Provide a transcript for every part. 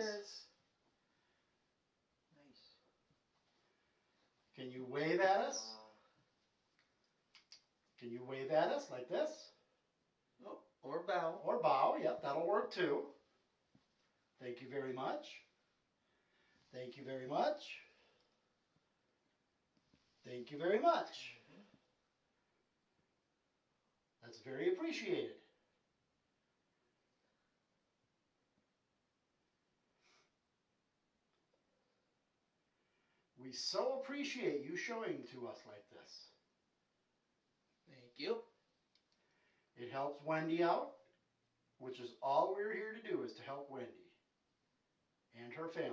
is. Nice. Can you wave at us? Can you wave at us like this? oh, or bow. Or bow, yep, that'll work too. Thank you very much. Thank you very much. Thank you very much. Mm-hmm. That's very appreciated. We so appreciate you showing to us like this. Thank you. It helps Wendy out, which is all we're here to do is to help Wendy and her family.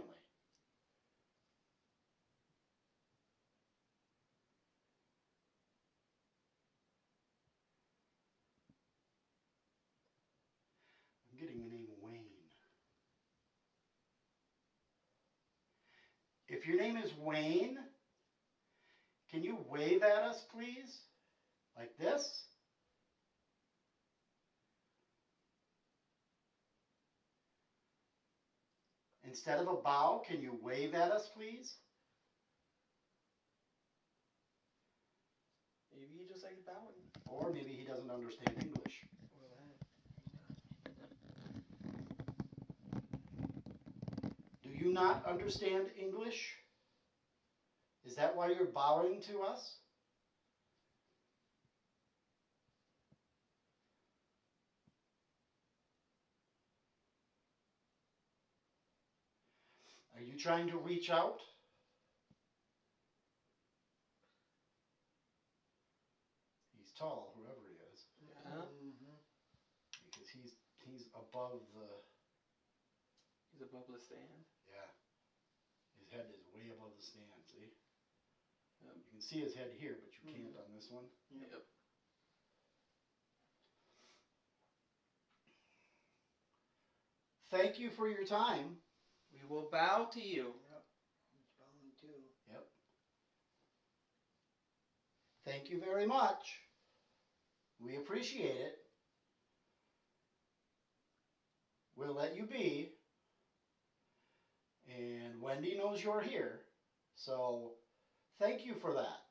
I'm getting the name Wayne. If your name is Wayne, can you wave at us, please? Like this? Instead of a bow, can you wave at us, please? Maybe he just likes bowing. Or maybe he doesn't understand English. Or that. Do not understand English? Is that why you're bowing to us? Are you trying to reach out? He's tall, whoever he is, Yeah. Mm-hmm. because he's he's above the He's above the stand. Yeah. His head is way above the stand. See? Yep. You can see his head here, but you mm-hmm. can't on this one. Yep. Thank you for your time. We will bow to you. Yep. He's bowing too. Thank you very much. We appreciate it. We'll let you be. And Wendy knows you're here. So thank you for that.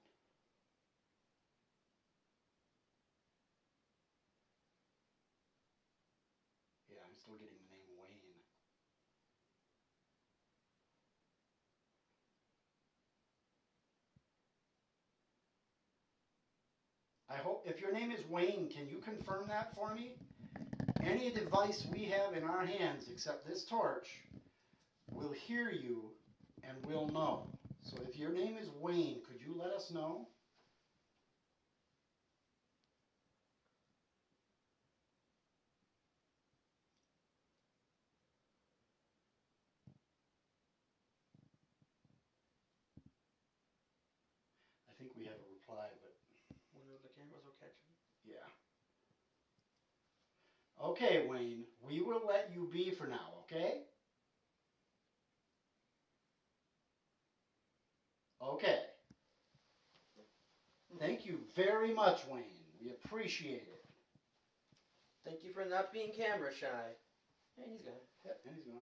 Yeah, I'm still getting the name Wayne. I hope if your name is Wayne, can you confirm that for me? Any device we have in our hands except this torch will hear you and will know. So if your name is Wayne, could you let us know? I think we have a reply, but Wonder if the cameras will catch him. yeah. Okay, Wayne, we will let you be for now? Okay. Thank you very much, Wayne. We appreciate it. Thank you for not being camera shy. Hey, he's gone. Yep, and he's gone.